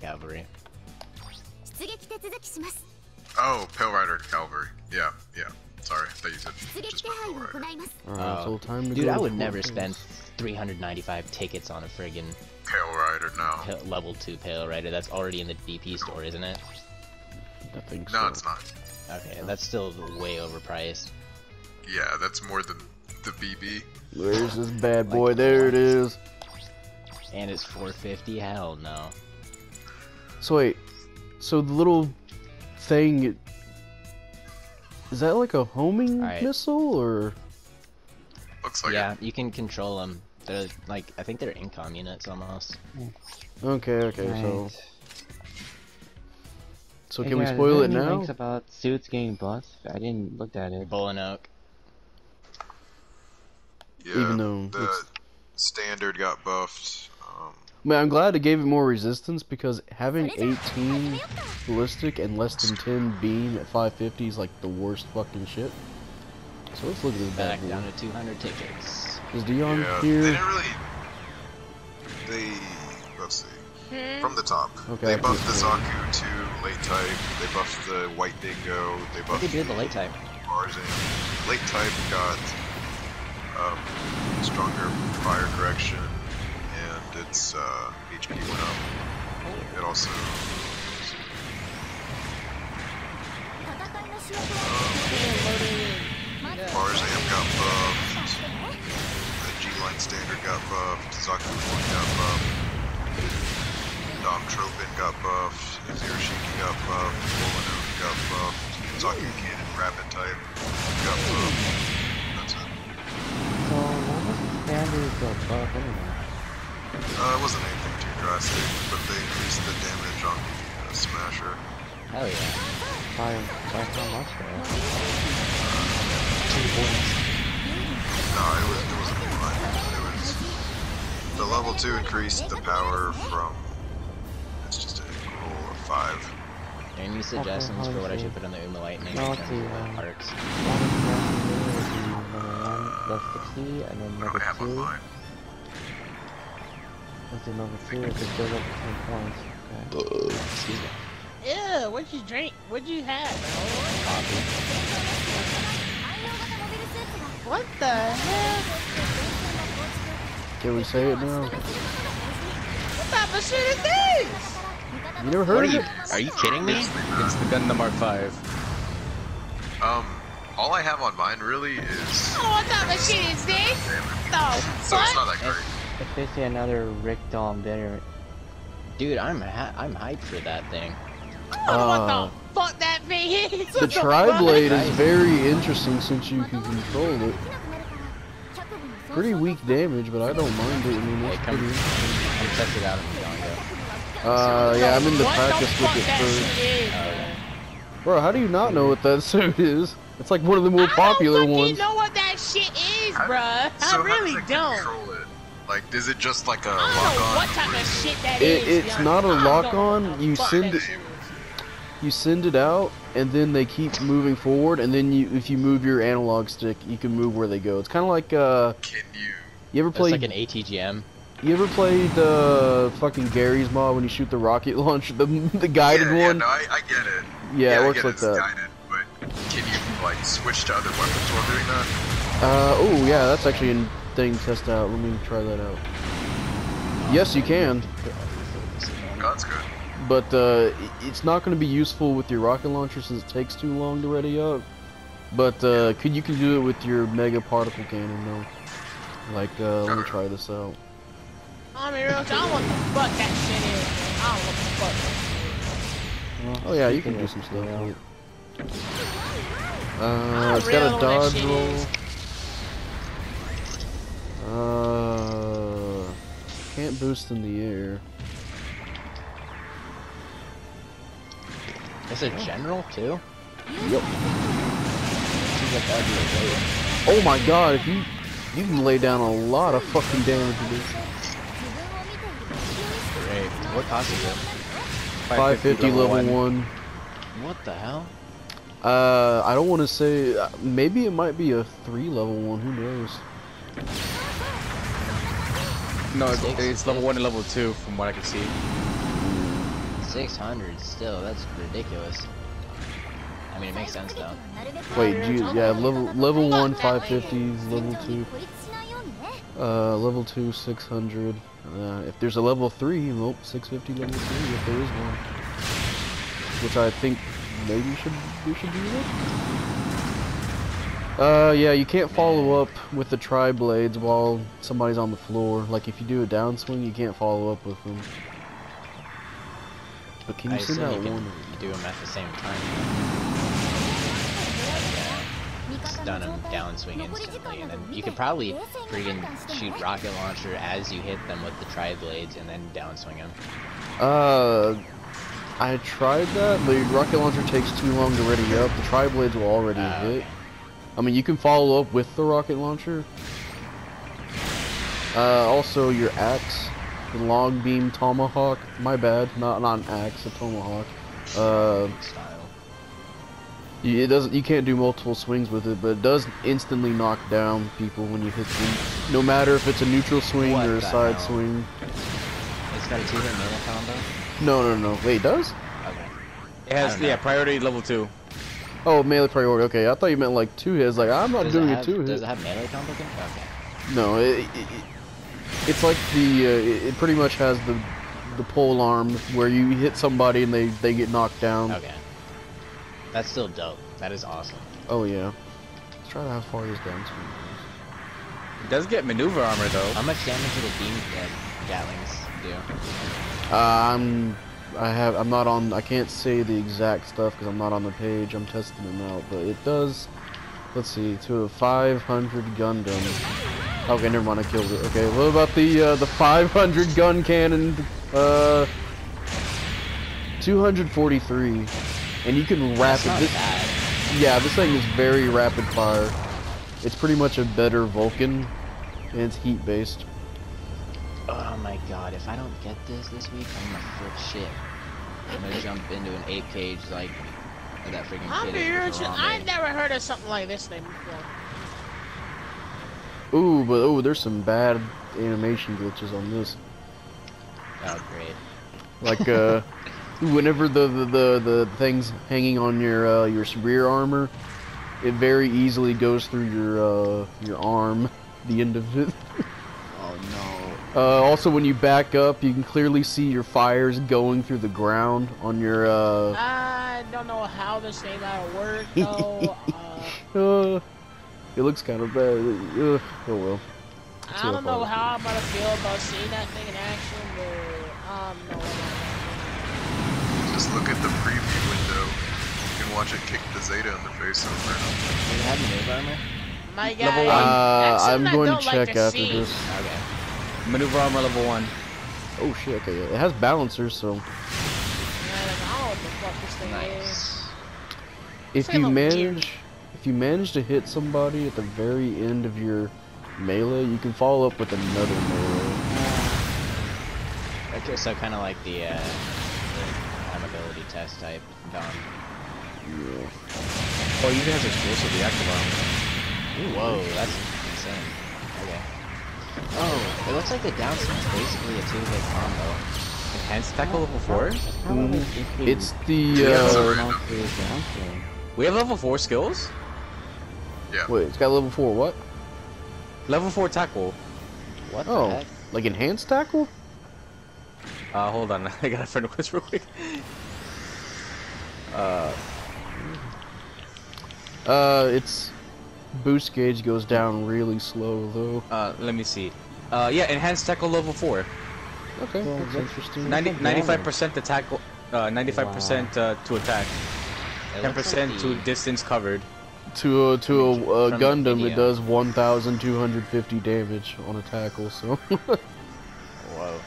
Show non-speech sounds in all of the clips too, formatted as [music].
Rider Oh, Pale Rider Cavalry. Yeah, yeah. Sorry, thought you said Just oh, time dude, I would never spend 395 tickets on a friggin' Pale Rider now. Level 2 Pale Rider. That's already in the DP store, isn't it? I think so. No, it's not. Okay, that's still way overpriced. Yeah, that's more than the BB. Where's this bad [laughs] boy? like, there it is. And it's 450? Hell no. So wait, so the little thing, is that like a homing Alright. missile or? Looks like yeah, it. you can control them. They're like, I think they're incom units almost. Okay, okay, so Right. so Hey can we guys, is spoil there it any now? links about suits getting buffed? I didn't look at it. Bolinoak. Yeah, Even though the it's- standard got buffed. Man, I'm glad it gave it more resistance because having 18 ballistic and less than 10 beam at 550 is like the worst fucking shit. So let's look at this Back bad down to 200 tickets. Is Dion yeah, they here? didn't really. They let's see. From the top, Okay, they buffed the. Zaku to late type. They buffed the White Dingo. They What buffed they do the late type? Tarzan. Late type got um, stronger fire correction, and its uh, HP went up. It also... Uh, um, Barzam got buffed, the G-Line Standard got buffed, Zaku One got buffed, Dom Tropen got buffed, Zirashiki got buffed, Wolano got buffed, Zaku hmm. Cannon Rapid Type got buffed. That's it. So, what was the standard of buff anyway? Uh, it wasn't anything too drastic, but they increased the damage on the uh, Smasher. Hell yeah. By, by how much though? No, it was it wasn't fine. It was the level two increased the power from it's just a roll of five. Any suggestions for what I should put on the Uma Lightning No, in terms see, of the arcs? One the rest of it would be number one, plus 60, and then I number don't have on two, that's another three that could build up to 10 points. Okay. Excuse. Yeah, what'd you drink? What'd you have? Coffee. What the hell? Can we say it now? What type of shit is this? You never heard of you, it? Are you kidding me? It's the Gundam R5. Um, all I have on mine really is. Oh, what type of shit is this? Oh, so what? it's not that great. It's basically another Rick Doll dinner. Dude, I'm I'm hyped for that thing. Uh, what the uh, fuck that means? [laughs] The tri-blade is very interesting since you can control it. Pretty weak damage, but I don't mind it. I mean, hey, come, pretty... test it out Uh, yeah, I'm in the practice with it first. Oh, Bro, how do you not know what that [laughs] suit is? It's like one of the more popular ones. I know what that shit is, bruh. I, so I really don't. Control it? Like, is it just like a I don't know lock-on? what type of shit that It- is, it's not a lock-on, know what the you send it- You send it out, and then they keep moving forward, and then you, if you move your analog stick, you can move where they go. It's kind of like, uh, Can you? you ever It's played, like an ATGM. you ever played, uh, fucking Garry's Mod when you shoot the rocket [laughs] launcher, the, the guided yeah, yeah, one? no, I, I get it. Yeah, it I works get like it's that. Guided, but can you like switch to other weapons while doing that? Uh, oh yeah, that's actually a thing to test out. Let me try that out. Yes, you can, that's good. but uh, it's not going to be useful with your rocket launcher since it takes too long to ready up. But uh, could you can do it with your mega particle cannon though. Like, uh, let me try this out. I mean, real I don't know what the fuck that shit is. I don't know what the fuck that shit. Well, Oh yeah, you can do some stuff scale, with it. Uh, I got a don't know what that dodge shit roll. Uh, can't boost in the air. Is it general too? Yep. Oh my god, if you you can lay down a lot of fucking damage to this. Great. What cost is it? 550, level, one. one. What the hell? Uh, I don't want to say. Uh, maybe it might be a three level one. Who knows? No, it's, Six. it's level 1 and level 2 from what I can see. 600 still, that's ridiculous. I mean, it makes sense though. Wait, you, yeah, level level one 550s, level two, uh, level two 600. Uh, if there's a level three, well, 650 level three if there is one. Which I think maybe should we should do that. Uh, yeah, you can't follow up with the tri blades while somebody's on the floor. Like if you do a downswing, you can't follow up with them. But can you I send assume out you one? can do them at the same time. Stun them, downswing instantly, and then you could probably freaking shoot rocket launcher as you hit them with the tri blades, and then downswing them. Uh, I tried that. The rocket launcher takes too long to ready up. The tri blades will already Ah, hit. Okay. I mean, you can follow up with the rocket launcher. Uh, also your axe, the long beam tomahawk. My bad, not not an axe, a tomahawk. Uh, Style. it doesn't. You can't do multiple swings with it, but it does instantly knock down people when you hit them. No matter if it's a neutral swing What or a side hell? swing. It's got a two-hit melee combo. No, no, no. Wait, it does? Okay. It has don't know. yeah priority level two. Oh, melee priority. Okay, I thought you meant like two hits. Like I'm not Does doing it a have, two Does it have melee combo? Con- Okay. No, it, it, it- it's like the uh, it, it pretty much has the the pole arm where you hit somebody and they they get knocked down. Okay. That's still dope. That is awesome. Oh yeah. Let's try to how far this down swing It does get maneuver armor though. How much damage do the beam uh, gatlings do? goes. I'm have I'm not on I can't say the exact stuff because I'm not on the page. I'm testing them out, but it does. Let's see, to a 500 Gundam. Okay, never mind, I killed it. Okay, what about the uh, the 500 gun cannon? Uh, 243, and you can rapid this. bad. Yeah, this thing is very rapid fire. It's pretty much a better Vulcan, and it's heat based. Oh my god, if I don't get this this week, I'm gonna flip shit. I'm gonna jump into an ape cage like that freaking I'm kid is here. with I never heard of something like this name before. Ooh, but oh, there's some bad animation glitches on this. Oh great. Like uh, [laughs] whenever the, the the the thing's hanging on your uh, your rear armor, it very easily goes through your uh, your arm, the end of it. No. Uh, also, when you back up, you can clearly see your fires going through the ground on your uh. I don't know how this thing gotta work [laughs] though. uh, uh it looks kind of bad. Uh, oh well. I don't know how I'm gonna feel about seeing that thing in action, but I don't. Just look at the preview window. You can watch it kick the Zeta in the face over and over. Do you have maneuver armor? My guy, Level one. Uh, I'm something I going to don't like check to after see. this. Okay. Maneuver armor level one. Oh shit, okay, yeah. It has balancers, so Man, I don't know what the fuck this thing is. Nice. if you about weird. manage if you manage to hit somebody at the very end of your melee, you can follow up with another melee. Okay, so kind of like the, uh, the ability test type Dom. Yeah. Oh, you has explosive reactive armor. Whoa, that's insane. Okay. Oh, it looks like the downswing is basically a two-hit combo. Enhanced tackle level four. Mhm. It's the uh, a- Not the downswing. We have level four skills. Yeah. wait, it's got level four what? Level four tackle. What the Oh, heck? like enhanced tackle? Uh, hold on. [laughs] I gotta friend request real quick. Uh, Uh, its boost gauge goes down really slow though. uh, let me see. Uh, yeah, enhanced tackle level four. Okay, Well, that's that's- interesting. 90, 95% to tackle. Uh, 95% uh, to attack. 10% to distance covered. To a, to a, a Gundam, it does 1,250 damage on a tackle. So, Whoa.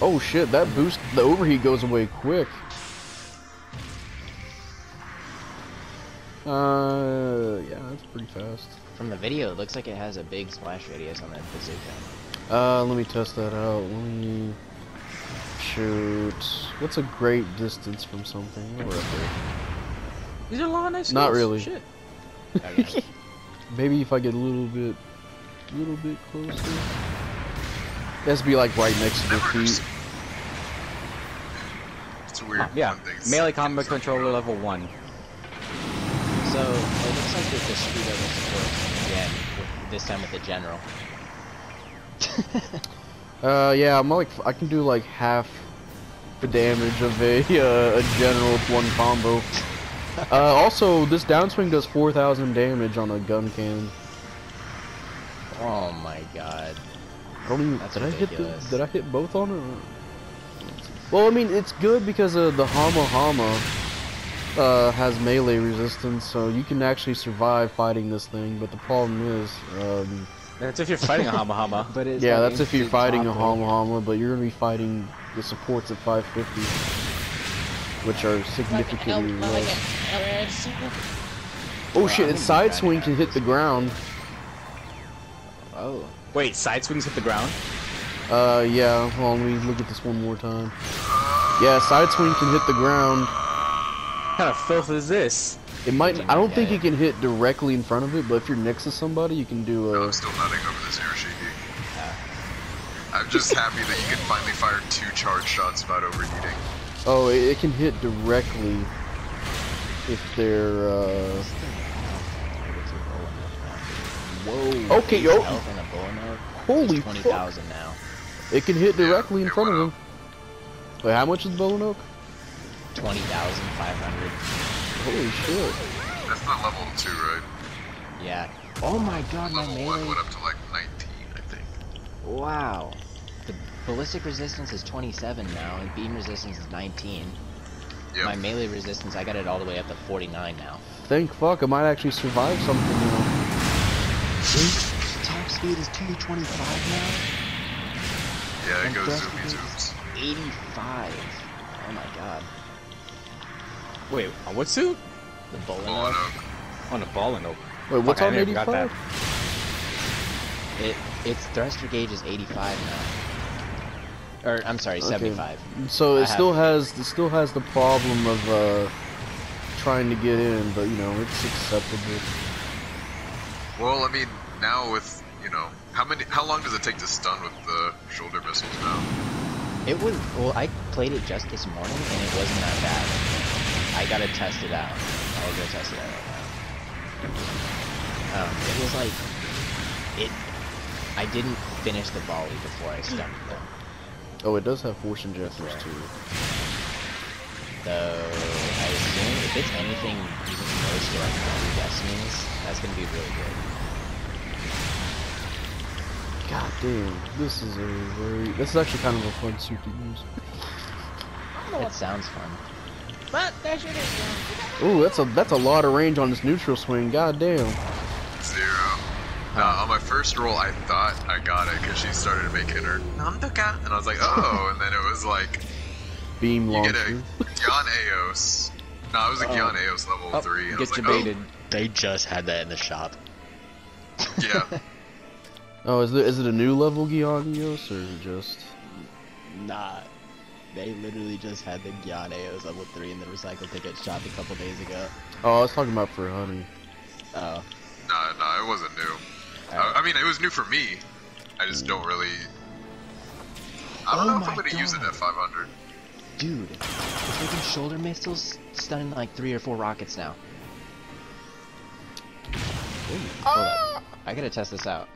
[laughs] oh shit, that boost, the overheat goes away quick. Uh, yeah, that's pretty fast. From the video, it looks like it has a big splash radius on that bazooka. Uh, let me test that out. Let me shoot. What's a great distance from something? We're up there. These are a lot of nice Not really. Shit. Okay. [laughs] Maybe if I get a little bit, a little bit closer. It has to be like right next to the feet. It's weird. Yeah, melee combat controller level one. So it looks like there's a screwed over support again. With, this time with the general. [laughs] Uh, yeah, I'm like, I can do like half the damage of a, [laughs] uh, a general with one combo. [laughs] Uh, also, this downswing does 4,000 damage on a gun cannon. oh my god. I don't even, That's did I hit the, did I hit both on it? Well, I mean, it's good because of the Hamma Hamma uh, has melee resistance, so you can actually survive fighting this thing, but the problem is, um, That's if you're fighting a [laughs] Hamma Hamma. But it's yeah, that's if you're fighting a topple. Hamma Hamma, but you're gonna be fighting the supports at 550, which are Like an L, significantly like less. Oh shit, its side swing can hit the ground. Oh. Wait, side swings hit the ground? Uh, yeah, hold on, let me look at this one more time. Yeah, side swing can hit the ground. What kind of filth is this? It might, I don't think Yeah. it can hit directly in front of it, but if you're next to somebody, you can do No, a... I'm still nutting over this Hyaku Shiki. I'm just happy that you can finally fire two charge shots without overheating. Oh, it, it can hit directly if they're, uh... Whoa. Okay, yo. health and a bow note? Holy Twenty fuck! thousand now. It can hit directly in front of went them. Wait, how much is the Bolinoak? Twenty thousand five hundred. Holy shit. That's not level 2, right? Yeah. Oh my god, my Level 1 melee. went up to like 19, I think. Wow. The ballistic resistance is 27 now, and beam resistance is 19. Yep. My melee resistance, I got it all the way up to 49 now. Thank fuck, I might actually survive something now. Top speed is 225 now? Yeah, it And goes thrust zoomy zooms. 85. Oh my god. Wait, on what suit? The bowling Bullet oak, oak. On a Bolinoak. Wait, what's Fuck, on never got 85? that. it its thruster gauge is 85 now. Or I'm sorry, Okay. 75. So I it still has it still has the problem of uh trying to get in, but you know it's acceptable. Well, I mean, now with, you know, how many, how long does it take to stun with the shoulder missiles now? It was well, I played it just this morning and it wasn't that bad. I gotta test it out. I'll go test it out right now. Um, it was like it. I didn't finish the volley before I stunned them. Oh, it does have force injectors too. Though I assume if it's anything even close to like Wonder Destinies, that's gonna be really good. God damn, this is a very this is actually kind of a fun suit to use. I don't know It sounds fun. But that shit is wrong. Ooh, that's a that's a lot of range on this neutral swing. God damn. Zero. Nah, on my first roll, I thought I got it because she started making her Nandoka, and I was like, oh, [laughs] and then it was like, Beam you get a launcher. Gyan Eos. No, it was a Oh. Gyan Eos level Oh, 3, and I get was you like, oh. baited. They just had that in the shop. oh, yeah. [laughs] Oh, is it is it a new level Gyan Eos or just? Nah. They literally just had the Gyan Eos level 3 in the recycle ticket shop a couple days ago. Oh, I was talking about for honey. Oh. Nah, nah, it wasn't new. I, I mean, it was new for me. I just don't really. I don't Oh know if I'm gonna use it at 500. Dude, the freaking shoulder missiles stunning like three or four rockets now. Hold up. Ah! I gotta test this out.